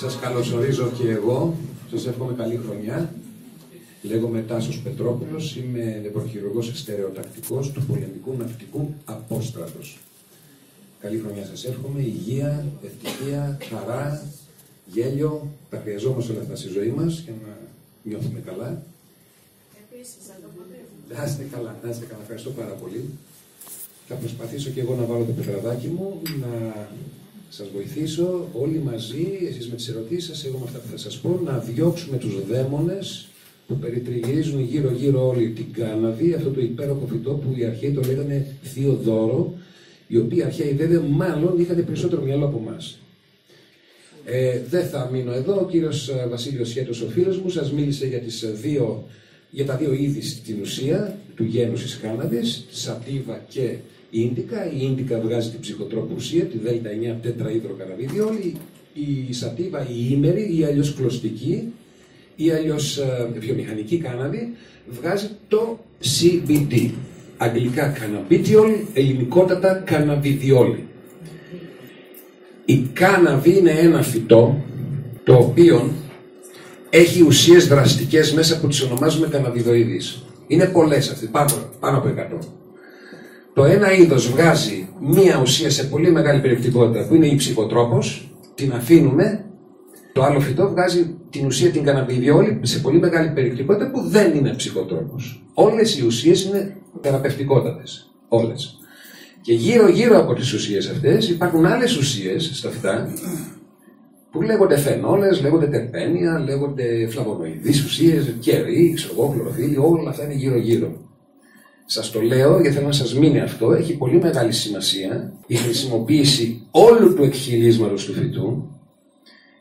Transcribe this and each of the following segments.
Σας καλωσορίζω και εγώ. Σας εύχομαι καλή χρονιά. Λέγομαι Τάσος Πετρόπουλος, είμαι νευροχειρουργός εστερεοτακτικός του πολεμικού ναυτικού Απόστρατος. Καλή χρονιά σας εύχομαι, υγεία, ευτυχία, χαρά, γέλιο. Τα χρειαζόμαστε όλα αυτά στη ζωή μας για να νιώθουμε καλά. Επίσης, αγαπητέ. Να είστε καλά, να είστε καλά. Ευχαριστώ πάρα πολύ. Θα προσπαθήσω και εγώ να βάλω το πετραδάκι μου, να σας βοηθήσω όλοι μαζί, εσείς με τις ερωτήσεις σας, εγώ με αυτά που θα σας πω, να διώξουμε τους δαίμονες που περιτριγυρίζουν γύρω-γύρω όλη την κάναβη, αυτό το υπέροχο φυτό που οι αρχαίοι το λέγανε θείο δώρο, οι οποίοι αρχαίοι βέβαια μάλλον είχαν περισσότερο μυαλό από εμάς. Ε, δεν θα μείνω εδώ. Ο κύριος ε, Βασίλειος Σχέτος, ο φίλος μου, σας μίλησε για, τις ε, δύο, για τα δύο είδη στην ουσία του γένους της κάναβης, σατίβα και ίντικα. Η ίντικα βγάζει την ψυχοτρόπου ουσία, τη δέλτα 9 τετραίδροκαναβίδιολη, η σατίβα η ήμερη ή αλλιώς κλωστική ή αλλιώς ε, βιομηχανική κάναβη βγάζει το CBD. Αγγλικά cannabidiol, ελληνικότατα cannabidiol. Η κάναβη είναι ένα φυτό το οποίο έχει ουσίες δραστικές μέσα που τις ονομάζουμε καναβιδοειδείς. Είναι πολλές αυτές, πάνω, πάνω από 100. Το ένα είδος βγάζει μία ουσία σε πολύ μεγάλη περιεκτικότητα που είναι η ψυχοτρόπος, την αφήνουμε, το άλλο φυτό βγάζει την ουσία την καναβιδιόλη σε πολύ μεγάλη περιεκτικότητα που δεν είναι ψυχοτρόπος. Όλες οι ουσίες είναι θεραπευτικότατες. Όλες. Και γύρω-γύρω από τις ουσίες αυτές υπάρχουν άλλες ουσίες στα φυτά που λέγονται φαινόλες, λέγονται τερπένια, λέγονται φλαβονοειδείς ουσίες, κερί, ξέρω χλωροφύλλι, όλα αυτά είναι γύρω-γύρω. Σας το λέω γιατί θέλω να σας μείνει αυτό, έχει πολύ μεγάλη σημασία η χρησιμοποίηση όλου του εκχυλίσματος του φυτού,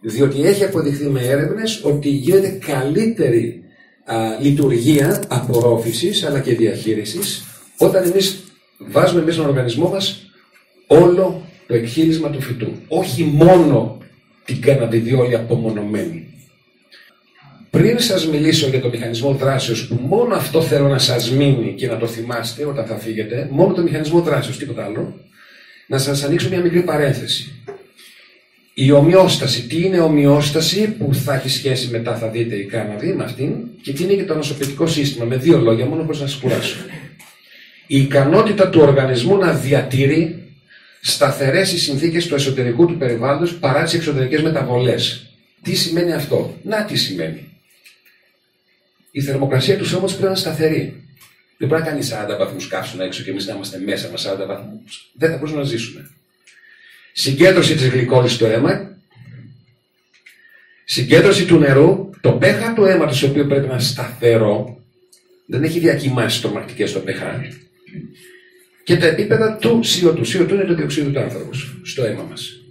διότι έχει αποδειχθεί με έρευνες ότι γίνεται καλύτερη α, λειτουργία απορρόφησης αλλά και διαχείρισης όταν εμείς βάζουμε μέσα στον οργανισμό μας όλο το εκχύλισμα του φυτού. Όχι μόνο την καναβιδιόλη απομονωμένη. Πριν σας μιλήσω για το μηχανισμό δράσεως που μόνο αυτό θέλω να σας μείνει και να το θυμάστε όταν θα φύγετε, μόνο το μηχανισμό δράσεως, τίποτα άλλο, να σας ανοίξω μια μικρή παρένθεση. Η ομοιόσταση. Τι είναι ομοιόσταση που θα έχει σχέση μετά θα δείτε η κάναβη με αυτήν και τι είναι και το νοσοποιητικό σύστημα. Με δύο λόγια μόνο όπως να σας κουράσω η ικανότητα του οργανισμού να διατηρεί σταθερές οι συνθήκες του εσωτερικού του περιβάλλοντος παρά τις εξωτερικές μεταβολές. Τι σημαίνει αυτό; Να τι σημαίνει; Η θερμοκρασία του σώματος πρέπει να είναι σταθερή. Δεν μπορεί να κάνει 40 βαθμούς καύσωνα έξω και εμείς να είμαστε μέσα με 40 βαθμούς. Δεν θα μπορούσαμε να ζήσουμε. Συγκέντρωση της γλυκόλης στο αίμα. Συγκέντρωση του νερού. Το πέχα του αίματος, το οποίο πρέπει να είναι σταθερό, δεν έχει διακοιμάσει τρομακτικές στο pH και τα επίπεδα του CO2. CO2 είναι το διοξείδιο του άνθρακο στο αίμα μας.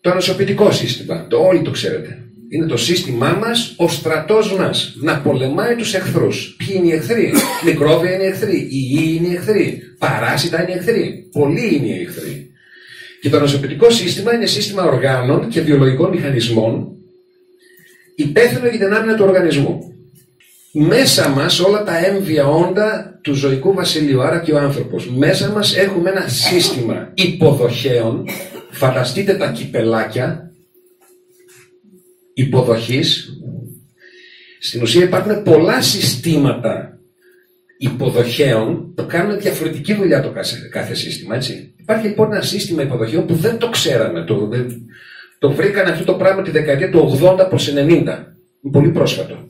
Το ανοσοποιητικό σύστημα, το όλοι το ξέρετε. Είναι το σύστημά μας, ο στρατός μας. Να πολεμάει τους εχθρούς. Ποιοι είναι οι εχθροί, Μικρόβια είναι οι εχθροί, οι ιοί είναι οι εχθροί, παράσιτα είναι οι εχθροί, πολλοί είναι οι εχθροί. Και το ανοσοποιητικό σύστημα είναι σύστημα οργάνων και βιολογικών μηχανισμών υπεύθυνο για την άμυνα του οργανισμού μέσα μας όλα τα έμβια όντα του ζωικού βασιλείου, άρα και ο άνθρωπος. Μέσα μας έχουμε ένα σύστημα υποδοχέων, φανταστείτε τα κυπελάκια υποδοχής. Στην ουσία υπάρχουν πολλά συστήματα υποδοχέων που κάνουν διαφορετική δουλειά το κάθε, σύστημα, έτσι. Υπάρχει λοιπόν ένα σύστημα υποδοχέων που δεν το ξέραμε. Το, το βρήκαν αυτό το πράγμα τη δεκαετία του 80 προς 90. Είναι πολύ πρόσφατο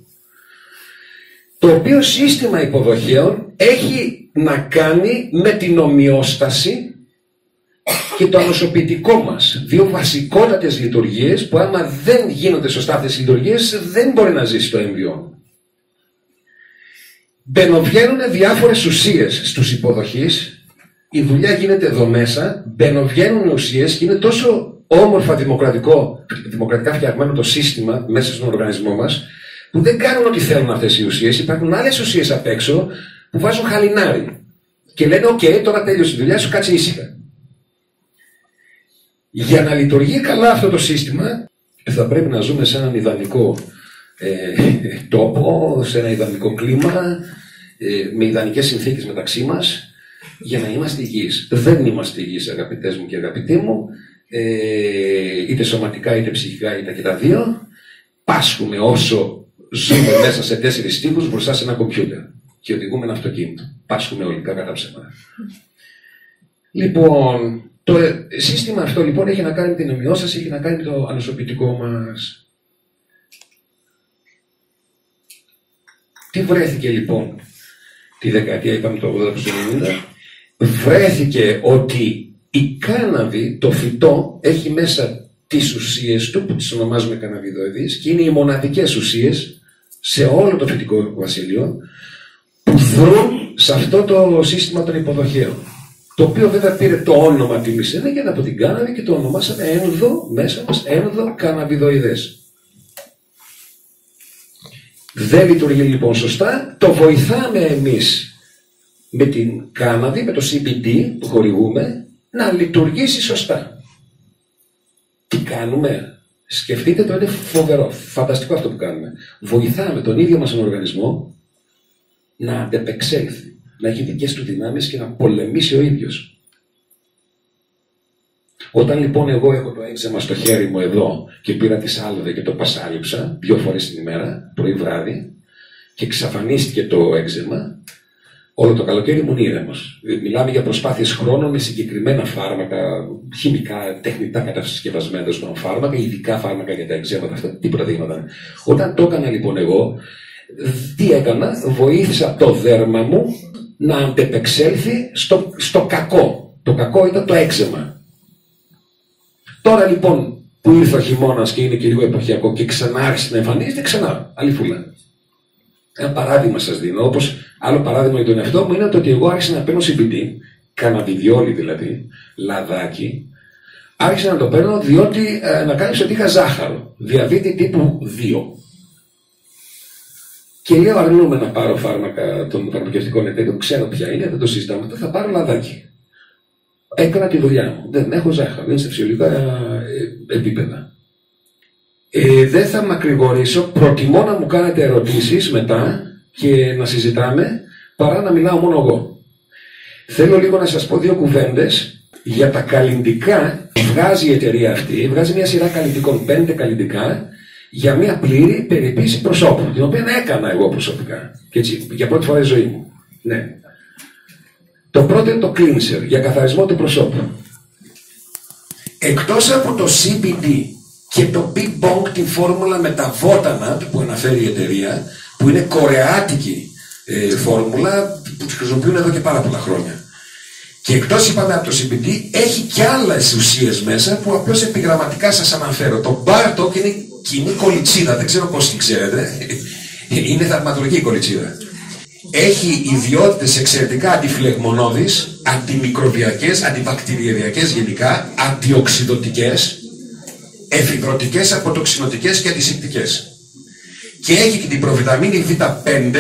το οποίο σύστημα υποδοχέων έχει να κάνει με την ομοιόσταση και το ανοσοποιητικό μας. Δύο βασικότατες λειτουργίες που άμα δεν γίνονται σωστά αυτές οι λειτουργίες δεν μπορεί να ζήσει το έμβιο. Μπαινοβγαίνουν διάφορες ουσίες στους υποδοχείς, η δουλειά γίνεται εδώ μέσα, μπαινοβγαίνουν ουσίες και είναι τόσο όμορφα δημοκρατικό, δημοκρατικά φτιαγμένο το σύστημα μέσα στον οργανισμό μας, που δεν κάνουν ό,τι θέλουν αυτές οι ουσίες. Υπάρχουν άλλες ουσίες απ' έξω που βάζουν χαλινάρι. Και λένε: Οκ, τώρα τέλειωσε η δουλειά σου, κάτσε ήσυχα. Για να λειτουργεί καλά αυτό το σύστημα, θα πρέπει να ζούμε σε έναν ιδανικό ε, τόπο, σε ένα ιδανικό κλίμα, ε, με ιδανικές συνθήκες μεταξύ μας, για να είμαστε υγιείς. Δεν είμαστε υγιείς αγαπητές μου και αγαπητοί μου, ε, είτε σωματικά είτε ψυχικά είτε και τα δύο. Πάσχουμε όσο ζούμε μέσα σε τέσσερις τύπους μπροστά σε ένα κομπιούτερ και οδηγούμε ένα αυτοκίνητο. Πάσχουμε όλοι, κατά ψέματα. Λοιπόν, το σύστημα αυτό λοιπόν έχει να κάνει με την ομοιόσταση, έχει να κάνει με το ανοσοποιητικό μας. Τι βρέθηκε λοιπόν τη δεκαετία, είπαμε το 80 90, βρέθηκε ότι η κάναβη, το φυτό, έχει μέσα τις ουσίες του, που τις ονομάζουμε καναβιδοειδείς, και είναι οι μοναδικές ουσίες σε όλο το φυτικό βασίλειο, που δρούν σε αυτό το σύστημα των υποδοχέων. Το οποίο βέβαια πήρε το όνομα τη και από την κάναβη και το ονομάσαμε ένδο, μέσα μας, ένδο καναβιδοειδές. Δεν λειτουργεί λοιπόν σωστά, το βοηθάμε εμείς με την κάναβη, με το CBD που χορηγούμε, να λειτουργήσει σωστά. Τι κάνουμε; Σκεφτείτε το, είναι φοβερό, φανταστικό αυτό που κάνουμε. Βοηθάμε τον ίδιο μας τον οργανισμό να αντεπεξέλθει, να έχει δικές του δυνάμεις και να πολεμήσει ο ίδιος. Όταν λοιπόν εγώ έχω το έξεμα στο χέρι μου εδώ και πήρα τη σάλβα και το πασάλιψα δύο φορές την ημέρα, πρωί βράδυ, και εξαφανίστηκε το έξεμα, όλο το καλοκαίρι ήμουν ήρεμος. Μιλάμε για προσπάθειες χρόνων με συγκεκριμένα φάρμακα, χημικά, τεχνητά κατασκευασμένα στον φάρμακα, ειδικά φάρμακα για τα εξέματα, αυτά τίποτα δεν γινόταν. Όταν το έκανα λοιπόν εγώ, τι έκανα, βοήθησα το δέρμα μου να αντεπεξέλθει στο, στο κακό. Το κακό ήταν το έξεμα. Τώρα λοιπόν που ήρθε ο χειμώνας και είναι και λίγο εποχιακό και ξανά άρχισε να εμφανίζεται, ξανά, αληθούλα. Ένα παράδειγμα σας δίνω. Όπως άλλο παράδειγμα για τον εαυτό μου είναι το ότι εγώ άρχισα να παίρνω CBD, καναβιδιόλι δηλαδή, λαδάκι. Άρχισα να το παίρνω διότι ε, να κάνεις ότι είχα ζάχαρο. Διαβήτη τύπου 2. Και λέω αρνούμε να πάρω φάρμακα των φαρμακευτικών εταιρείων, ξέρω ποια είναι, δεν το συζητάμε, θα πάρω λαδάκι. Έκανα τη δουλειά μου. Δεν έχω ζάχαρο, είναι σε φυσιολογικά ε, επίπεδα. Ε, δεν θα μακρηγορήσω, προτιμώ να μου κάνετε ερωτήσεις μετά και να συζητάμε, παρά να μιλάω μόνο εγώ. Θέλω λίγο να σας πω δύο κουβέντες για τα καλλιντικά βγάζει η εταιρεία αυτή, βγάζει μια σειρά καλλιντικών, πέντε καλλιντικά, για μια πλήρη περιποίηση προσώπου, την οποία έκανα εγώ προσωπικά. Και έτσι, για πρώτη φορά η ζωή μου. Ναι. Το πρώτο είναι το cleanser, για καθαρισμό του προσώπου. Εκτός από το CBD και το Big Bong τη φόρμουλα με τα βότανα που αναφέρει η εταιρεία, που είναι κορεάτικη ε, φόρμουλα που τη χρησιμοποιούν εδώ και πάρα πολλά χρόνια. Και εκτός είπαμε από το CBD έχει και άλλες ουσίες μέσα που απλώς επιγραμματικά σας αναφέρω. Το Bartok είναι κοινή κολιτσίδα, δεν ξέρω πώς την ξέρετε. Είναι θαυματολογική κολιτσίδα. Έχει ιδιότητες εξαιρετικά αντιφλεγμονώδεις, αντιμικροβιακές, αντιβακτηριακές γενικά, αντιοξυδοτικές, εφηδρωτικές, αποτοξινωτικές και αντισηπτικές. Και έχει και την προβιταμίνη Β5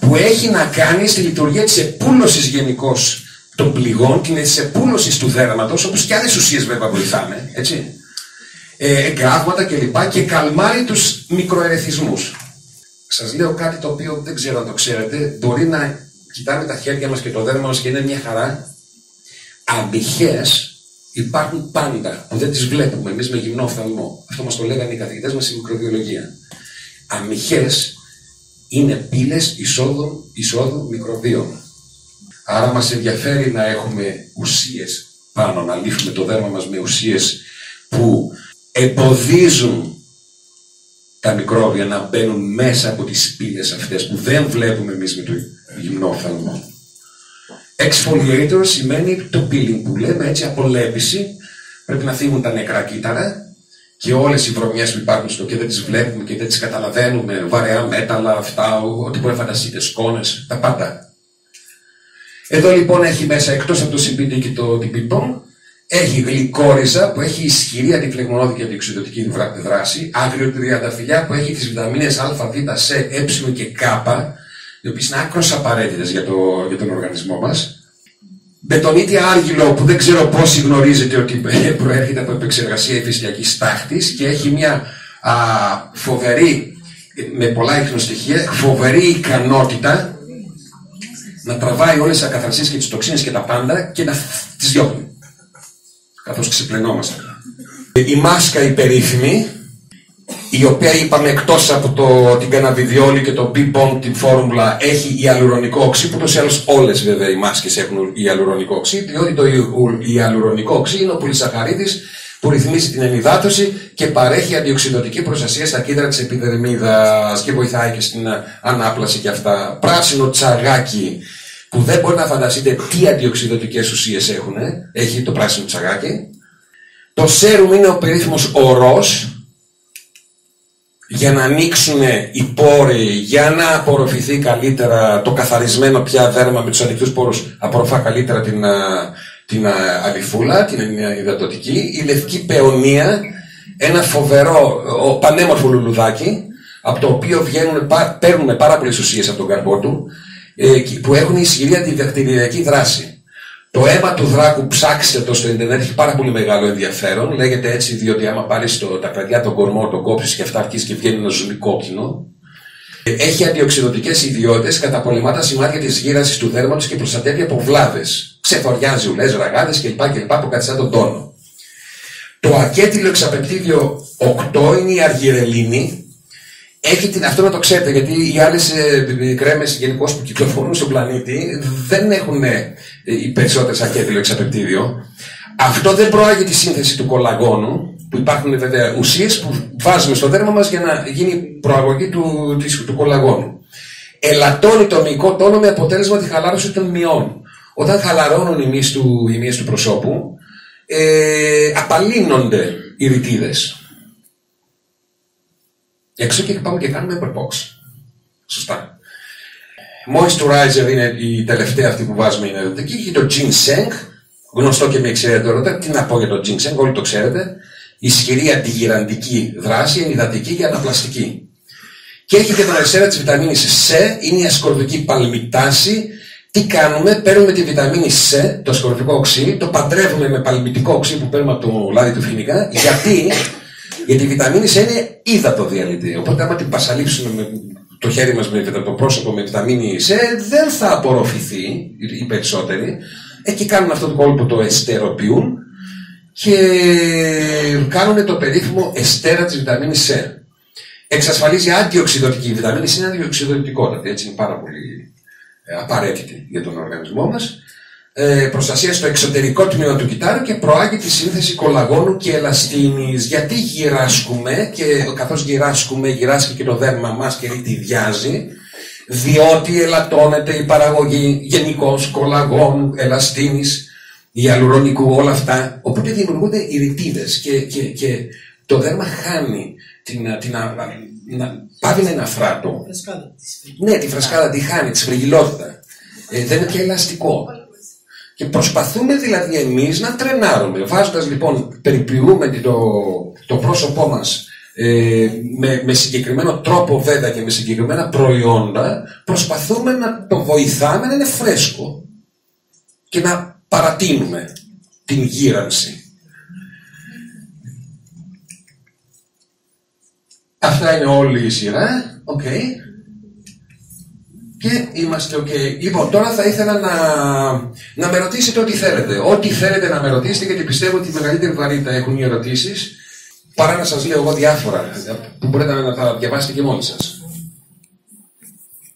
που έχει να κάνει στη λειτουργία της επούλωσης γενικώς των πληγών, την της επούλωσης του δέρματος, όπως και άλλες ουσίες βέβαια βοηθάνε, έτσι. Ε, εγκράγματα κλπ. Και καλμάρει τους μικροερεθισμούς. Σας λέω κάτι το οποίο δεν ξέρω αν το ξέρετε. Μπορεί να κοιτάμε τα χέρια μας και το δέρμα μας και είναι μια χαρά. Αμπηχές υπάρχουν πάντα που δεν τις βλέπουμε εμείς με γυμνό οφθαλμό. Αυτό μας το λέγανε οι καθηγητές μας στη μικροβιολογία. Αμυχές είναι πύλες εισόδου, εισόδου μικροβίων. Άρα μας ενδιαφέρει να έχουμε ουσίες πάνω, να λύσουμε το δέρμα μας με ουσίες που εμποδίζουν τα μικρόβια να μπαίνουν μέσα από τις πύλες αυτές που δεν βλέπουμε εμείς με το γυμνό οφθαλμό. Exfoliator σημαίνει το peeling που λέμε, έτσι απολέπιση. Πρέπει να φύγουν τα νεκρά κύτταρα και όλες οι βρωμιές που υπάρχουν στο και δεν τις βλέπουμε και δεν τις καταλαβαίνουμε, βαρεά μέταλλα, αυτά, ό,τι μπορεί να φανταστείτε, σκόνες, τα πάντα. Εδώ λοιπόν έχει μέσα εκτός από το CBD και το DPTON, έχει γλυκόριζα που έχει ισχυρή αντιφλεγμονώδη και αντιοξυδοτική δράση, άγριο τριανταφυλιά που έχει τις βιταμίνες Α, Β, Σ, Ε και Κ, οι οποίες είναι άκρος απαραίτητες για, το, για τον οργανισμό μας. Μπετονίτη άργυλο που δεν ξέρω πόσοι γνωρίζετε ότι προέρχεται από επεξεργασία εφησιακή τάχτη και έχει μια α, φοβερή, με πολλά ίχνοστοιχεία, φοβερή ικανότητα να τραβάει όλες τις ακαθαρσίες και τις τοξίνες και τα πάντα και να τις διώχνει. Καθώς ξεπλενόμαστε. Η μάσκα η περίφημη, η οποία είπαμε εκτός από το, την καναβιδιόλη και το B-bomb την φόρμουλα έχει ιαλουρονικό οξύ, που τόσο άλλως όλες βέβαια οι μάσκες έχουν ιαλουρονικό οξύ, διότι το ιαλουρονικό οξύ είναι ο πολυσαχαρίδης που ρυθμίζει την ενυδάτωση και παρέχει αντιοξυδοτική προστασία στα κύτταρα της επιδερμίδας και βοηθάει και στην ανάπλαση και αυτά. Πράσινο τσαγάκι που δεν μπορεί να φανταστείτε τι αντιοξυδοτικές ουσίες έχουν, έχει το πράσινο τσαγάκι. Το σέρουμ είναι ο περίφημος ορός, για να ανοίξουν οι πόροι, για να απορροφηθεί καλύτερα το καθαρισμένο πια δέρμα με τους ανοιχτούς πόρους, απορροφά καλύτερα την, την αλυφούλα, την υδατοτική, η λευκή πεωνία, ένα φοβερό, ο, πανέμορφο λουλουδάκι, από το οποίο βγαίνουν, παίρνουμε πάρα πολλές ουσίες από τον καρπό του, ε, που έχουν ισχυρή αντιβακτηριακή δράση. Το αίμα του δράκου, ψάξτε το στο Ιντερνετ, έχει πάρα πολύ μεγάλο ενδιαφέρον. Λέγεται έτσι διότι άμα πάρεις τα παιδιά τον κορμό, τον κόψεις και αυτά αρχίσει και βγαίνει ένα ζουμί κόκκινο. Έχει αντιοξυδοτικές ιδιότητες, καταπολεμά τα σημάδια της γύρανσης του δέρματος και προστατεύει από βλάβες. Ξεφοριάζει ουλές, ραγάδες κλπ. κλπ που κατησά τον τόνο. Το ακέτηλο εξαπεπτίδιο 8 είναι η αργυρελίνη, έχει την, αυτό να το ξέρετε, γιατί οι άλλες ε, κρέμε γενικώς που κυκλοφορούν στον πλανήτη δεν έχουν ε, οι περισσότερες ακέδηλο εξαπεπτήριο. Αυτό δεν προάγει τη σύνθεση του κολαγόνου, που υπάρχουν βέβαια ουσίες που βάζουμε στο δέρμα μας για να γίνει προαγωγή του, του, του κολαγόνου. Ελαττώνει το μυϊκό τόνο με αποτέλεσμα τη χαλάρωση των μειών. Όταν χαλαρώνουν οι μύες του, οι του προσώπου, ε, απαλύνονται οι ρητίδες. Έξω και πάμε και κάνουμε box. Σωστά. Moisturizer είναι η τελευταία αυτή που βάζουμε είναι εδώ. Και έχει το ginseng, γνωστό και με ξέρετε τώρα. Τι να πω για το ginseng, όλοι το ξέρετε. Ισχυρή αντιγυραντική δράση, ενυδατική και αναπλαστική. Και έχει και τον αριστερά της βιταμίνης C, είναι η ασκορδική παλμιτάση. Τι κάνουμε, παίρνουμε τη βιταμίνη C, το ασκορδικό οξύ, το παντρεύουμε με παλμιτικό οξύ που παίρνουμε από το λάδι του φοινικά, γιατί; Γιατί η βιταμίνη C είναι ύδατο διαλυτή. Οπότε, άμα την πασαλείψουμε με το χέρι μας με το πρόσωπο με βιταμίνη C, δεν θα απορροφηθεί οι περισσότεροι. Εκεί κάνουν αυτό το κόλπο το εστεροποιούν και κάνουν το περίφημο εστέρα της βιταμίνης C. Εξασφαλίζει αντιοξυδοτική. Η βιταμίνη C είναι αντιοξυδοτικότατη, έτσι είναι πάρα πολύ ε, απαραίτητη για τον οργανισμό μας ε, προστασία στο εξωτερικό τμήμα του κυτάρου και προάγει τη σύνθεση κολαγόνου και ελαστίνης. Γιατί γυράσκουμε και καθώς γυράσκουμε γυράσκει και το δέρμα μας και λιτιδιάζει διότι ελαττώνεται η παραγωγή γενικώς κολαγόνου, ελαστίνης, ιαλουρονικού, όλα αυτά. Οπότε δημιουργούνται οι ρητίδες και, και, και το δέρμα χάνει την, την, να, πάβει να είναι αφράτο. Ναι, τη φρασκάδα τη χάνει, τη φρυγιλότητα. Ε, δεν είναι πια ελαστικό. Και προσπαθούμε δηλαδή εμείς να τρενάρουμε. Βάζοντας λοιπόν, περιποιούμε το, το πρόσωπό μας ε, με, με συγκεκριμένο τρόπο βέβαια και με συγκεκριμένα προϊόντα, προσπαθούμε να το βοηθάμε να είναι φρέσκο και να παρατείνουμε την γύρανση. Αυτά είναι όλη η σειρά. Okay. Και είμαστε ok. Λοιπόν, τώρα θα ήθελα να, να με ρωτήσετε ό,τι θέλετε. Ό,τι θέλετε να με ρωτήσετε, γιατί πιστεύω ότι η μεγαλύτερη βαρύτητα έχουν οι ερωτήσεις, παρά να σας λέω εγώ διάφορα που μπορείτε να τα διαβάσετε και μόνοι σας.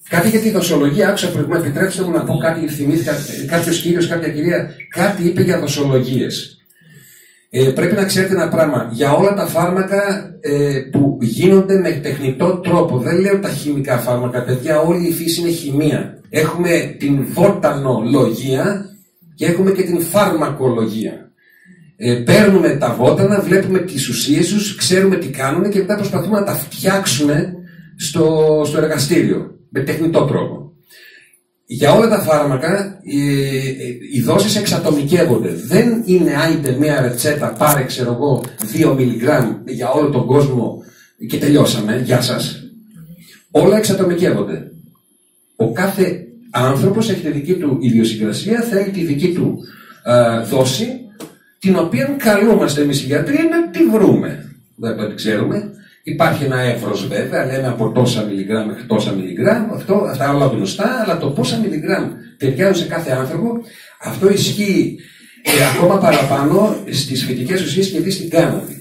Κάτι για τη δοσολογία, άκουσα προηγουμένω. Επιτρέψτε μου να πω κάτι, θυμήθηκα κάποιος κύριος, κάποια κυρία, κάτι είπε για δοσολογίε. Ε, πρέπει να ξέρετε ένα πράγμα. Για όλα τα φάρμακα ε, που γίνονται με τεχνητό τρόπο, δεν λέω τα χημικά φάρμακα, παιδιά, όλη η φύση είναι χημεία. Έχουμε την βότανολογία και έχουμε και την φάρμακολογία. Ε, παίρνουμε τα βότανα, βλέπουμε τις ουσίες τους, ξέρουμε τι κάνουν και μετά προσπαθούμε να τα φτιάξουμε στο, στο εργαστήριο με τεχνητό τρόπο. Για όλα τα φάρμακα οι, οι δόσεις εξατομικεύονται. Δεν είναι άιτε μια ρετσέτα, πάρε ξέρω εγώ 2 μιλιγκράμμ για όλο τον κόσμο και τελειώσαμε, γεια σας. Όλα εξατομικεύονται. Ο κάθε άνθρωπος έχει τη δική του ιδιοσυγκρασία, θέλει τη δική του δόση, την οποία καλούμαστε εμείς οι γιατροί να τη βρούμε. Δεν το ξέρουμε. Υπάρχει ένα εύρος βέβαια, λέμε από τόσα μιλιγκράμμ μέχρι τόσα μιλιγκράμμ, αυτό, αυτά όλα γνωστά, αλλά το πόσα μιλιγκράμμ ταιριάζουν σε κάθε άνθρωπο. Αυτό ισχύει και ακόμα παραπάνω στις φυτικέ ουσίες και δει στην κάναβη.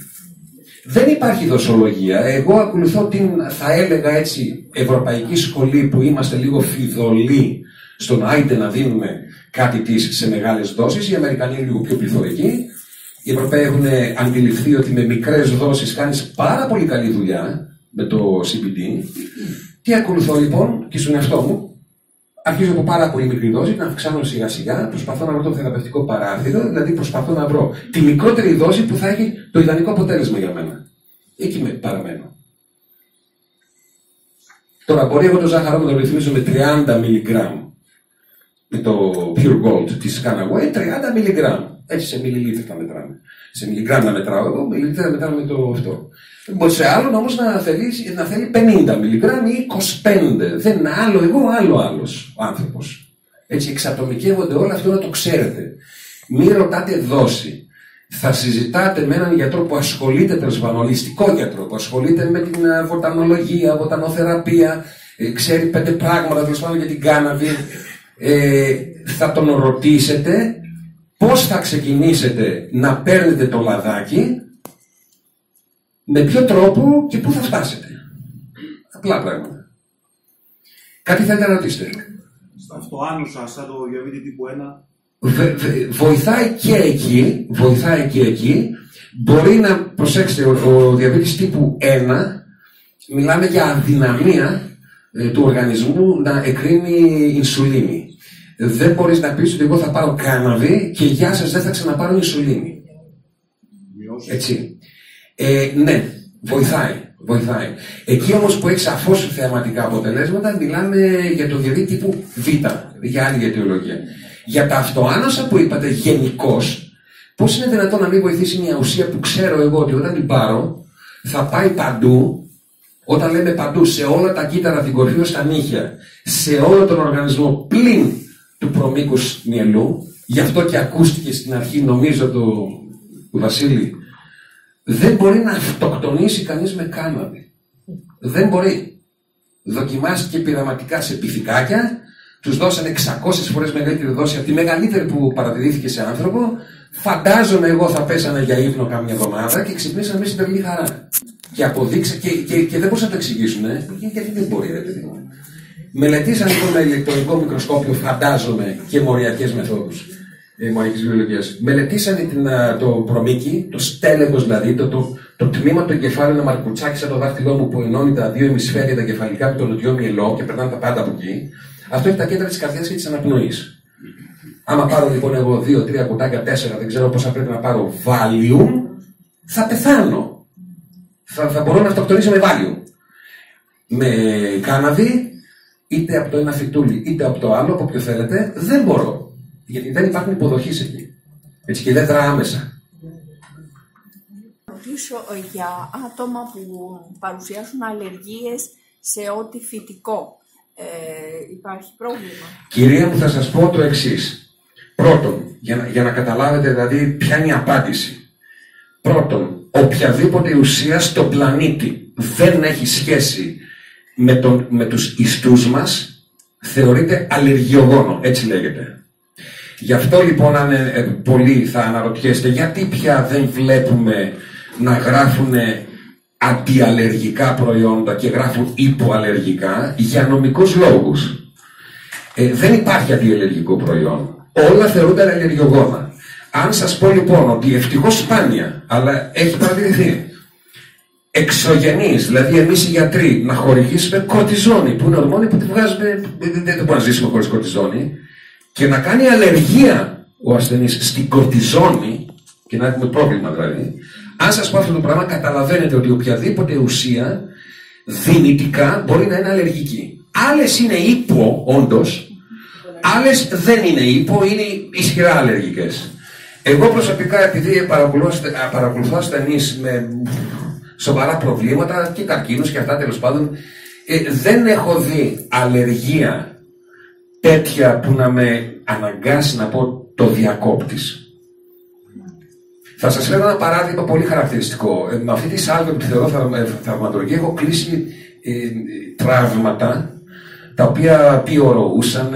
Δεν υπάρχει δοσολογία. Εγώ ακολουθώ την, θα έλεγα έτσι, ευρωπαϊκή σχολή που είμαστε λίγο φιδωλοί στον άιντε να δίνουμε κάτι της σε μεγάλες δόσεις. Οι Αμερικανοί είναι λίγο πιο πληθωρικοί. Οι Ευρωπαίοι έχουν αντιληφθεί ότι με μικρές δόσεις κάνεις πάρα πολύ καλή δουλειά με το CBD. Τι ακολουθώ λοιπόν και στον εαυτό μου. Αρχίζω από πάρα πολύ μικρή δόση, να αυξάνω σιγά σιγά, προσπαθώ να βρω το θεραπευτικό παράθυρο, δηλαδή προσπαθώ να βρω τη μικρότερη δόση που θα έχει το ιδανικό αποτέλεσμα για μένα. Εκεί με παραμένω. Τώρα μπορεί εγώ το ζάχαρο να το ρυθμίσω με 30 μιλιγκράμμ με το Pure Gold της Scanaway, 30 μιλιγκράμμ. Έτσι σε μιλιλίτρ θα μετράμε. Σε μιλιγκράμμ να μετράω εγώ, μιλιλίτρ θα μετράμε το αυτό. Μπορεί σε άλλον όμως να θέλει, να θέλει 50 μιλιγκράμμ ή 25. Δεν είναι άλλο εγώ, άλλο άλλος ο άνθρωπος. Έτσι εξατομικεύονται όλα αυτό να το ξέρετε. Μην ρωτάτε δόση. Θα συζητάτε με έναν γιατρό που ασχολείται τέλο γιατρό, που ασχολείται με την ε, βοτανολογία, βοτανοθεραπεία, ε, ξέρει πέντε πράγματα τέλος πάντων για την κάναβη. Ε, θα τον ρωτήσετε πώς θα ξεκινήσετε να παίρνετε το λαδάκι, με ποιο τρόπο και πού θα φτάσετε. Απλά πράγματα. Κάτι θέλετε να ρωτήσετε. Αυτό άνουσα, σαν το διαβίτη τύπου 1. βοηθάει και εκεί, βοηθάει και εκεί. Μπορεί να προσέξετε, ο, ο διαβήτης τύπου 1, μιλάμε για αδυναμία ε, του οργανισμού να εκρίνει ινσουλίνη. Δεν μπορείς να πεις ότι εγώ θα πάρω κάναβη και γεια σας δεν θα ξαναπάρω ινσουλίνη. Έτσι. Ε, ναι, βοηθάει. Βοηθάει. Εκεί όμως που έχει σαφώς θεαματικά αποτελέσματα μιλάμε για το διαβίτη τύπου Β, για άλλη αιτιολογία. Για τα αυτοάνωσα που είπατε γενικώς, πώς είναι δυνατόν να μην βοηθήσει μια ουσία που ξέρω εγώ ότι όταν την πάρω θα πάει παντού όταν λέμε παντού, σε όλα τα κύτταρα, την κορφή στα νύχια, σε όλο τον οργανισμό πλην του προμήκους μυελού, γι' αυτό και ακούστηκε στην αρχή, νομίζω, του, του Βασίλη, δεν μπορεί να αυτοκτονήσει κανείς με κάναβη. Δεν μπορεί. Δοκιμάστηκε πειραματικά σε πυθικάκια, τους δώσανε 600 φορές μεγαλύτερη δόση από τη μεγαλύτερη που παρατηρήθηκε σε άνθρωπο. Φαντάζομαι εγώ θα πέσανε για ύπνο κάμια εβδομάδα και ξυπνήσαμε στην τρελή χαρά και αποδείξε και, και, και δεν μπορούσαν να το εξηγήσουν. Ε. Γιατί δεν μπορεί, ρε παιδί Μελετήσαν λοιπόν με ηλεκτρονικό μικροσκόπιο, φαντάζομαι, και μοριακές μεθόδους ε, μοριακή βιολογίας. Μελετήσαν την, το προμήκη, το στέλεχο δηλαδή, το, το, το τμήμα του εγκεφάλου, ένα μαρκουτσάκι σαν το δάχτυλό μου που ενώνει τα δύο ημισφαίρια τα κεφαλικά με το νοτιό μυελό και περνάνε τα πάντα από εκεί. Αυτό έχει τα κέντρα της καρδιάς και της αναπνοής. Άμα πάρω λοιπόν εγώ δύο, τρία κουτάκια, τέσσερα, δεν ξέρω πόσα πρέπει να πάρω, Valium, θα πεθάνω θα, θα μπορώ να αυτοκτονήσω με βάλιο. Με κάναβη, είτε από το ένα φυτούλι, είτε από το άλλο, από όποιο θέλετε, δεν μπορώ. Γιατί δεν υπάρχουν υποδοχή εκεί. Έτσι και δεν δρά άμεσα. Ρωτήσω ε, για άτομα που παρουσιάσουν αλλεργίες σε ό,τι φυτικό. Ε, υπάρχει πρόβλημα. Κυρία μου, θα σας πω το εξής. Πρώτον, για να, για να καταλάβετε δηλαδή ποια είναι η απάντηση. Πρώτον, οποιαδήποτε ουσία στον πλανήτη δεν έχει σχέση με, τον, με τους ιστούς μας θεωρείται αλλεργιογόνο, έτσι λέγεται. Γι' αυτό λοιπόν αν ε, πολλοί θα αναρωτιέστε γιατί πια δεν βλέπουμε να γράφουν αντιαλλεργικά προϊόντα και γράφουν υποαλλεργικά για νομικούς λόγους; Ε, δεν υπάρχει αντιαλλεργικό προϊόν. Όλα θεωρούνται αλλεργιογόνα. Αν σας πω λοιπόν ότι ευτυχώς σπάνια, αλλά έχει παρατηρηθεί, εξωγενείς, δηλαδή εμείς οι γιατροί, να χορηγήσουμε κορτιζόνη, που είναι ορμόνη που τη βγάζουμε, δεν, δεν μπορεί να ζήσουμε χωρίς κορτιζόνη, και να κάνει αλλεργία ο ασθενής στην κορτιζόνη, και να έχουμε πρόβλημα δηλαδή, αν σας πω αυτό το πράγμα, καταλαβαίνετε ότι οποιαδήποτε ουσία δυνητικά μπορεί να είναι αλλεργική. Άλλες είναι ύπο, όντως, άλλες δεν είναι ύπο, είναι ισχυρά αλλεργικές. Εγώ προσωπικά, επειδή παρακολουθώ ασθενείς με σοβαρά προβλήματα και καρκίνους και αυτά τέλος πάντων, ε, δεν έχω δει αλλεργία τέτοια που να με αναγκάσει να πω το διακόπτης. Θα σας φέρω ένα παράδειγμα πολύ χαρακτηριστικό. Ε, με αυτή τη σάλβα που θεωρώ θαυματουργία έχω κλείσει ε, τραύματα τα οποία πιωροούσαν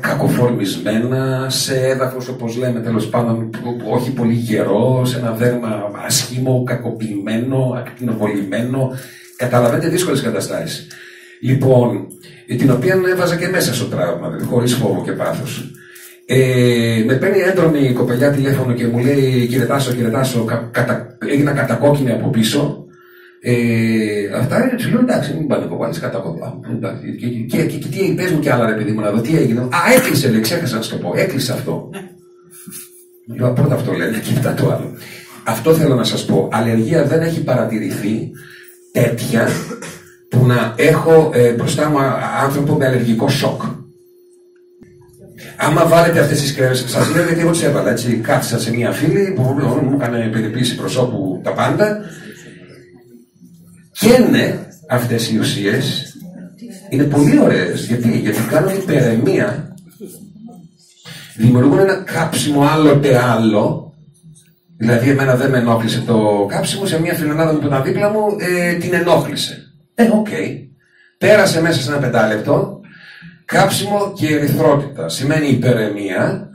κακοφορμισμένα σε έδαφος όπως λέμε τέλος πάντων όχι πολύ γερό, σε ένα δέρμα ασχήμο, κακοποιημένο, ακτινοβολημένο. Καταλαβαίνετε δύσκολες καταστάσεις. Λοιπόν, την οποία έβαζα και μέσα στο τραύμα, δηλαδή, χωρίς φόβο και πάθος. Ε, με παίρνει έντρομη η κοπελιά τηλέφωνο και μου λέει κύριε Τάσο, κύριε Τάσο, κα, κατα, έγινα κατακόκκινη από πίσω ε, αυτά είναι λέω εντάξει, μην πάνε κοπάλε κατά κοπά. Και, και, και, και, τι πες μου κι άλλα, ρε παιδί μου, να δω τι έγινε. Α, έκλεισε, λέει, ξέχασα να σου το πω. Έκλεισε αυτό. Λέω πρώτα αυτό λένε και μετά το άλλο. Αυτό θέλω να σας πω. Αλλεργία δεν έχει παρατηρηθεί τέτοια που να έχω ε, μπροστά μου άνθρωπο με αλλεργικό σοκ. Άμα βάλετε αυτές τις κρέμες, σας λέω γιατί εγώ τις έβαλα. Έτσι, κάθισα σε μια φίλη που μου έκανε περιποίηση προσώπου τα πάντα καίνε αυτές οι ουσίες είναι πολύ ωραίες. Γιατί, γιατί κάνουν υπεραιμία, δημιουργούν ένα κάψιμο άλλοτε άλλο, δηλαδή εμένα δεν με ενόχλησε το κάψιμο, σε μια φιλενάδα που ήταν δίπλα μου ε, την ενόχλησε. Ε, OK. Okay. Πέρασε μέσα σε ένα πεντάλεπτο, κάψιμο και ερυθρότητα. Σημαίνει υπερεμία,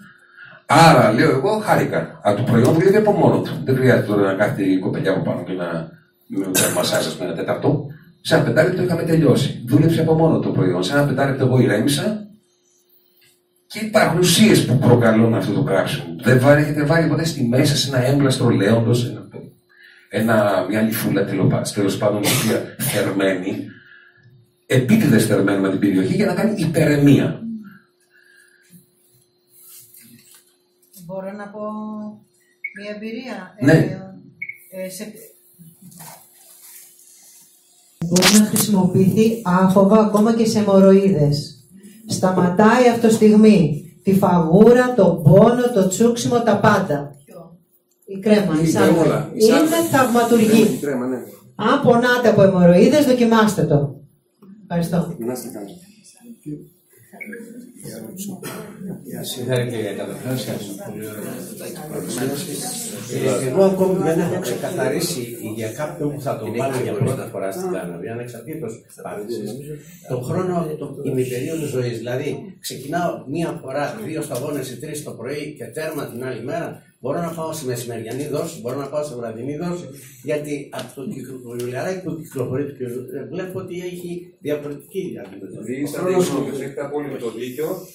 Άρα λέω εγώ χάρηκα. Αλλά το προϊόν δουλεύει από μόνο του. Δεν χρειάζεται τώρα να κάθεται η κοπελιά από πάνω και να με το μασάζ, με ένα τέταρτο, σε ένα πεντάλεπτο είχαμε τελειώσει. Δούλεψε από μόνο το προϊόν. Σε ένα πεντάλεπτο εγώ ηρέμησα και υπάρχουν ουσίες που προκαλούν αυτό το κράψιμο. Δεν βάλει, έχετε βάλει ποτέ στη μέσα σε ένα έμπλαστρο λέοντος, ένα, ένα, μια λιφούλα τέλος πάντων, η οποία θερμαίνει, επίτηδες θερμαίνουμε την περιοχή για να κάνει υπερεμία. Μπορώ να πω μια εμπειρία. Ναι. Ε, ε, σε, Μπορεί να χρησιμοποιηθεί άφοβα ακόμα και σε αιμορροίδες. Σταματάει αυτό στιγμή τη φαγούρα, το πόνο, το τσούξιμο, τα πάντα. Η κρέμα, η, σάλβα. Είναι θαυματουργή. Ναι. Αν πονάτε από αιμορροίδες, δοκιμάστε το. Ευχαριστώ. Συγχαρητήρια Εγώ ακόμη δεν έχω ξεκαθαρίσει για κάποιον που θα τον βάλω για πρώτα φορά στην κάναβη, ανεξαρτήτως πάθηση, τον χρόνο ημιπερίοδο ζωής. Δηλαδή, ξεκινάω μία φορά, δύο σταγόνες ή τρεις το πρωί και τέρμα την άλλη μέρα. Μπορώ να πάω σε μεσημεριανή δόση, μπορώ να πάω σε βραδινή δόση, γιατί από το κυκλοφοριαράκι που κυκλοφορεί και βλέπω ότι έχει διαφορετική αντιμετώπιση. Είστε έχετε απόλυτο δίκιο.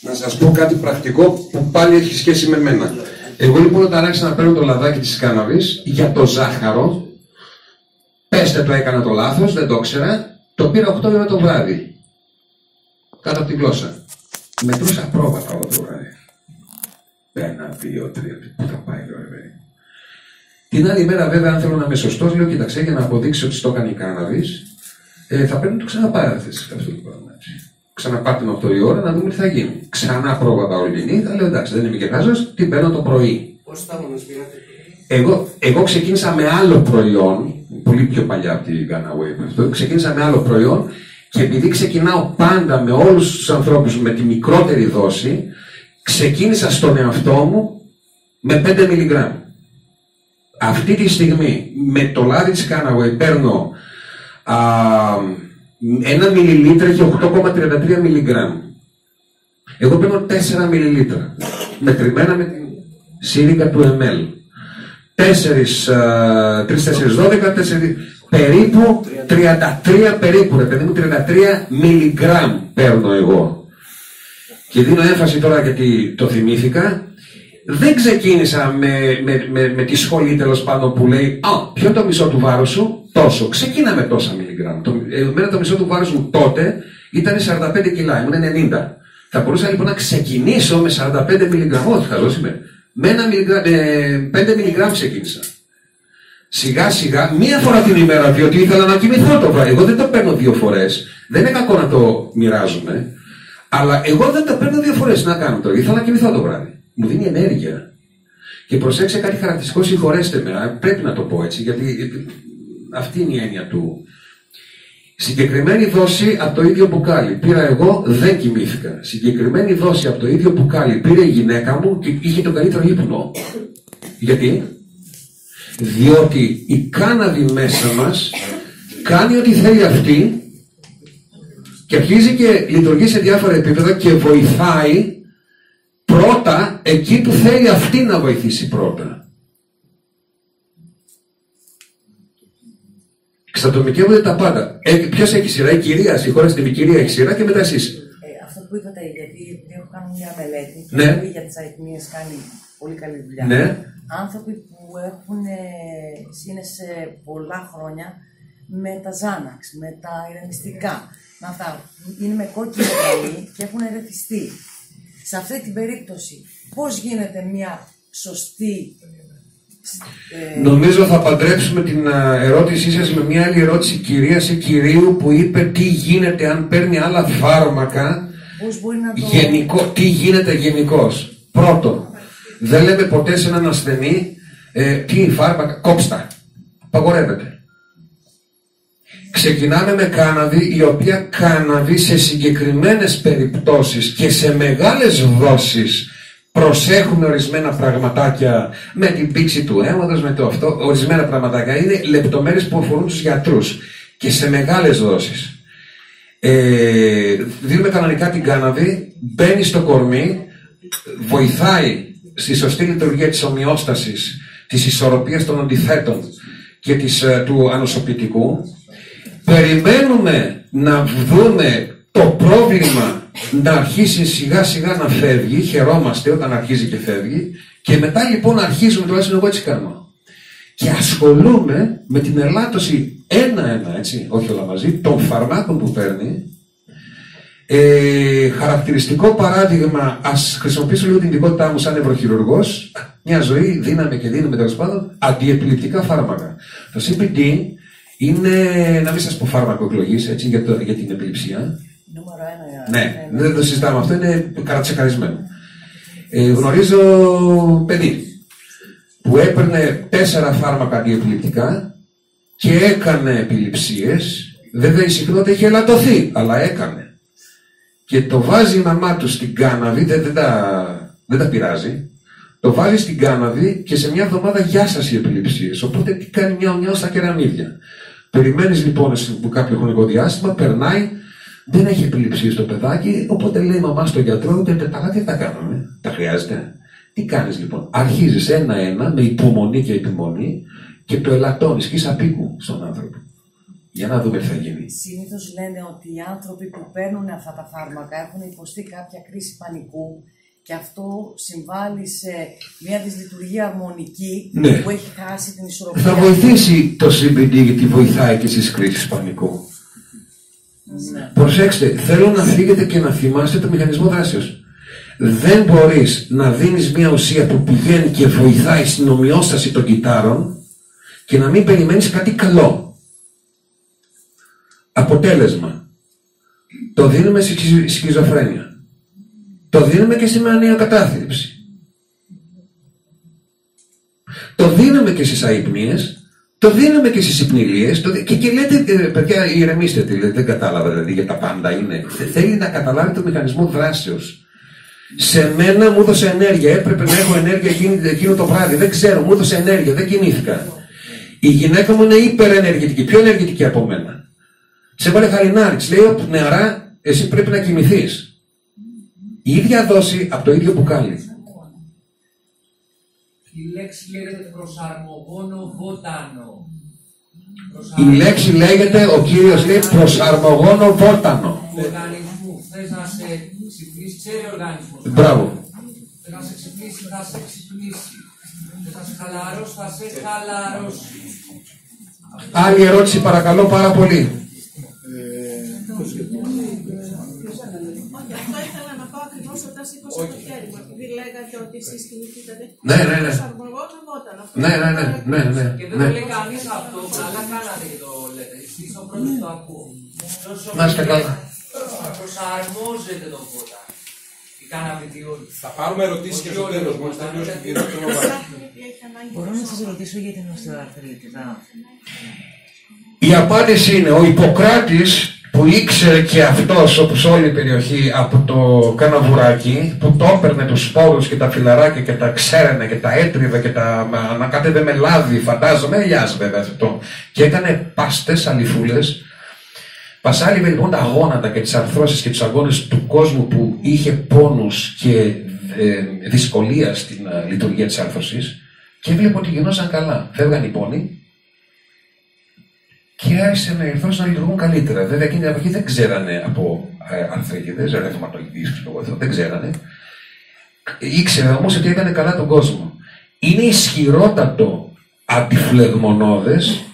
Να σας πω κάτι πρακτικό που πάλι έχει σχέση με μένα. Εγώ λοιπόν όταν άρχισα να παίρνω το λαδάκι της κάναβης για το ζάχαρο, πέστε το έκανα το λάθος, δεν το ήξερα, το πήρα 8 ώρα το βράδυ. Κάτω από τη γλώσσα. Μετρούσα πρόβατα όλο το βράδυ. Ένα, δύο, τρία, πού θα πάει τώρα, βέβαια. Την άλλη μέρα, βέβαια, αν θέλω να είμαι σωστός, λέω: Κοίταξε, για να αποδείξει ότι στο κάνει η κάναβη, ε, θα πρέπει να το ξαναπάρει αυτό το πράγμα. Ξαναπάρτε με 8 η ώρα να δούμε τι θα γίνει. Ξανά πρόβατα όλη θα λέω: Εντάξει, δεν είμαι και χάζο, τι παίρνω το πρωί. Πώς θα μου πήρατε. Εγώ, εγώ ξεκίνησα με άλλο προϊόν, πολύ πιο παλιά από την Ghana αυτό. Ξεκίνησα με άλλο προϊόν και επειδή ξεκινάω πάντα με όλους τους ανθρώπους με τη μικρότερη δόση, ξεκίνησα στον εαυτό μου με 5 μιλιγκράμμ. Αυτή τη στιγμή με το λάδι της Κάναγουε παίρνω α, ένα μιλιλίτρα και 8,33 μιλιγκράμμ. Εγώ παίρνω 4 μιλιλίτρα. Μετρημένα με την σύνδικα του ml. 4, 3, 4, 12, 4, περίπου 33 περίπου, ρε παιδί μου, 33 μιλιγκράμμ παίρνω εγώ και δίνω έμφαση τώρα γιατί το θυμήθηκα, δεν ξεκίνησα με, με, με, με τη σχολή τέλος πάντων που λέει Α, ποιο είναι το μισό του βάρους σου, τόσο. Ξεκίνα με τόσα μιλιγκράμμ. Το, εμένα το μισό του βάρους μου τότε ήταν 45 κιλά, ήμουν 90. Θα μπορούσα λοιπόν να ξεκινήσω με 45 μιλιγκράμμ. Όχι, χαζό είμαι. Με, ένα με 5 μιλιγκράμμ ξεκίνησα. Σιγά σιγά, μία φορά την ημέρα, διότι ήθελα να κοιμηθώ το βράδυ. Εγώ δεν το παίρνω δύο φορές. Δεν είναι κακό να το μοιράζουμε. Αλλά εγώ δεν τα παίρνω δύο φορές να κάνω τώρα. Ήθελα να κοιμηθώ το βράδυ. Μου δίνει ενέργεια. Και προσέξτε κάτι χαρακτηριστικό, συγχωρέστε με, πρέπει να το πω έτσι, γιατί αυτή είναι η έννοια του. Συγκεκριμένη δόση από το ίδιο μπουκάλι πήρα εγώ, δεν κοιμήθηκα. Συγκεκριμένη δόση από το ίδιο μπουκάλι πήρε η γυναίκα μου και είχε τον καλύτερο ύπνο. Γιατί; Διότι η κάναβη μέσα μας κάνει ό,τι θέλει αυτή Και αρχίζει και λειτουργεί σε διάφορα επίπεδα και βοηθάει πρώτα εκεί που θέλει αυτή να βοηθήσει πρώτα. Ξατομικεύονται τα πάντα. Ε, Ποιος έχει σειρά, η κυρία, συγχωρέστε την κυρία έχει σειρά και μετά εσείς. Ε, αυτό που είπατε, γιατί έχω κάνει μια μελέτη Ναι. που για τις αϊθμίες κάνει πολύ καλή δουλειά. Ναι. Άνθρωποι που έχουν ε, είναι σε πολλά χρόνια με τα Ζάναξ, με τα ηρεμιστικά, με αυτά, είναι με κόκκινη γραμμή και έχουν ερεθιστεί. Σε αυτή την περίπτωση, πώς γίνεται μια σωστή ε, Νομίζω θα παντρέψουμε την α, ερώτησή σας με μια άλλη ερώτηση κυρίας ή κυρίου που είπε τι γίνεται αν παίρνει άλλα φάρμακα πώς μπορεί να το... γενικό, τι γίνεται γενικώς. Πρώτον, δεν λέμε ποτέ σε έναν ασθενή ε, τι φάρμακα, κόψτα. Παγορεύεται. Ξεκινάμε με κάναβη η οποία κάναβη σε συγκεκριμένες περιπτώσεις και σε μεγάλες δόσεις προσέχουμε ορισμένα πραγματάκια με την πήξη του αίματος, με το αυτό, ορισμένα πραγματάκια είναι λεπτομέρειες που αφορούν τους γιατρούς και σε μεγάλες δόσεις. Ε, δίνουμε κανονικά την κάναβη, μπαίνει στο κορμί, βοηθάει στη σωστή λειτουργία της ομοιόστασης, της ισορροπίας των αντιθέτων και της, ε, του ανοσοποιητικού. Περιμένουμε να δούμε το πρόβλημα να αρχίσει σιγά σιγά να φεύγει, χαιρόμαστε όταν αρχίζει και φεύγει και μετά λοιπόν αρχίζουμε, τουλάχιστον εγώ έτσι κάνω, και ασχολούμαι με την ελάττωση ένα-ένα, έτσι, όχι όλα μαζί, των φαρμάκων που παίρνει. Ε, χαρακτηριστικό παράδειγμα, ας χρησιμοποιήσω λίγο την ειδικότητά μου σαν νευροχειρουργός, μια ζωή δύναμη και δύναμη τέλος πάντων, αντιεπιληπτικά φάρμακα. Το CBD είναι, να μην σας πω φάρμακο εκλογής, έτσι, για, το, για την επιληψία, Νούμερο ένα. ναι, δεν το συζητάμε αυτό, είναι καρατσεκαρισμένο. Ε, γνωρίζω παιδί που έπαιρνε τέσσερα φάρμακα αντιεπιληπτικά και έκανε επιληψίες. Βέβαια η συχνότητα είχε ελαττωθεί, αλλά έκανε. Και το βάζει η μαμά του στην κάναβη, δεν, δεν, τα, δεν τα πειράζει. Το βάζει στην κάναβη και σε μια εβδομάδα γεια σας οι επιληψίες. Οπότε τι κάνει μια ονιά στα κεραμίδια. Περιμένεις λοιπόν που κάποιο χρονικό διάστημα, περνάει, δεν έχει επιληψία στο παιδάκι, οπότε λέει η μαμά στον γιατρό, δεν τα τι τα κάνουμε, τα χρειάζεται. Τι κάνεις λοιπόν, αρχίζεις ένα-ένα με υπομονή και επιμονή και το ελαττώνεις και είσαι απίκου στον άνθρωπο. Για να δούμε τι θα γίνει. Συνήθως λένε ότι οι άνθρωποι που παίρνουν αυτά τα φάρμακα έχουν υποστεί κάποια κρίση πανικού και αυτό συμβάλλει σε μια δυσλειτουργία αρμονική Ναι. που έχει χάσει την ισορροπία. Θα βοηθήσει το CBD γιατί βοηθάει και στις κρίσεις πανικού. Ναι. Προσέξτε, θέλω να φύγετε και να θυμάστε το μηχανισμό δράσεως. Δεν μπορείς να δίνεις μια ουσία που πηγαίνει και βοηθάει στην ομοιόσταση των κυτάρων και να μην περιμένεις κάτι καλό. Αποτέλεσμα. Το δίνουμε στη σχι- σχιζοφρένεια. Το δίνουμε και στη μανία κατάθλιψη. Το δίνουμε και στις αϊπνίες, το δίνουμε και στις υπνηλίες το... δι- και, και λέτε, ε, παιδιά, ηρεμήστε τι λέτε, δεν κατάλαβα δηλαδή για τα πάντα είναι. Θε- Θέλει να καταλάβει το μηχανισμό δράσεως. Σε μένα μου έδωσε ενέργεια, έπρεπε να έχω ενέργεια εκείνη, εκείνο το βράδυ, δεν ξέρω, μου έδωσε ενέργεια, δεν κοιμήθηκα. Η γυναίκα μου είναι υπερενεργητική, πιο ενεργητική από μένα. Σε βάλε χαλινάρι, της λέει, «Ωπ, νεαρά, εσύ πρέπει να κοιμηθείς. Η ίδια δόση από το ίδιο μπουκάλι. Η λέξη λέγεται προσαρμογόνο βότανο. Η λέξη λέγεται, ο Κύριος λέει προσαρμογόνο βότανο. του οργανισμού. Θες να σε ξυπνήσει, ξέρει ο οργανισμός. Μπράβο. Θες να σε ξυπνήσει, θα σε ξυπνήσει. Θες να σε χαλαρώσει, θα σε χαλαρώσει. Άλλη ερώτηση παρακαλώ πάρα πολύ. Όχι, αυτό ήθελα να πω ακριβώ όταν σήκωσα το χέρι μου. Επειδή λέγατε ότι εσεί κινηθήκατε. Ναι, ναι, ναι. Προσαρμογόταν Αυτό Ναι, ναι, ναι, ναι, ναι, Και δεν ναι. το λέει κανείς αυτό, καλά κάνατε και το λέτε. Εσείς το πρώτο το ακούω. Να είστε καλά. Προσαρμόζεται το βότα. Η καναβιδιόλη. Θα πάρουμε ερωτήσεις και στο τέλος. Μόλις τελειώσει την κυρία Τρομοβάκη. Μπορώ να σας ρωτήσω για την οστεοαρθρίτιδα. Η απάντηση είναι ο Ιπποκράτης που ήξερε και αυτός όπως όλη η περιοχή από το καναβουράκι που το έπαιρνε τους σπόρους και τα φιλαράκια και τα ξέρανε και τα έτριβε και τα μα- ανακάτευε με λάδι φαντάζομαι ελιάς βέβαια αυτό και έκανε πάστες αληθούλες Πασάλιβε λοιπόν τα γόνατα και τις αρθρώσεις και τους αγώνες του κόσμου που είχε πόνους και ε, δυσκολία στην ε, λειτουργία της άρθρωσης και έβλεπε ότι γινόταν καλά. Φεύγαν οι πόνοι και άρχισε να ήρθαν να λειτουργούν καλύτερα. Βέβαια εκείνη την εποχή δεν ξέρανε από ε, αρθρίγιδες, ρευματολογίες, ξέρω εγώ, δεν ξέρανε. Ήξερε όμως ότι έκανε καλά τον κόσμο. Είναι ισχυρότατο αντιφλεγμονώδες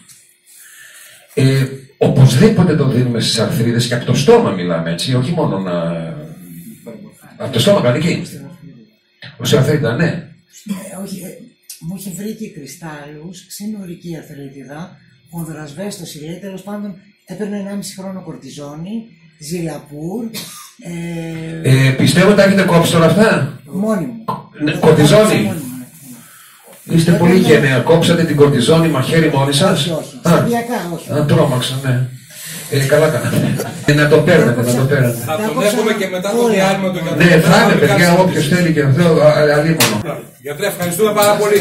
ε, οπωσδήποτε το δίνουμε στις αρθρίδες και από το στόμα μιλάμε έτσι, όχι μόνο να... Από το στόμα κάνει εκεί. Ο αρθρίδα, ναι. Ε, όχι, ε, μου είχε βρει και κρυστάλλους, ξενορική αθλητίδα, χονδρασβέστος λέει, τέλος πάντων έπαιρνε 1,5 χρόνο κορτιζόνη, ζηλαπούρ. Ε, ε, πιστεύω ότι έχετε κόψει τώρα αυτά; Μόνοι μου. Ναι, κορτιζόνη. Είστε πολύ γενναία. Κόψατε την κορτιζόνη μαχαίρι μόνοι σας; Όχι, όχι. Σταδιακά, όχι. Α, τρόμαξα, ναι. Ε, καλά κάνατε. Ε, να το παίρνετε, να το παίρνετε. Θα τον έχουμε και μετά το διάλειμμα του γιατρού. Ναι, θα είναι παιδιά, όποιος θέλει και αυτό, αλίμονο. Γιατρέ, ευχαριστούμε πάρα πολύ.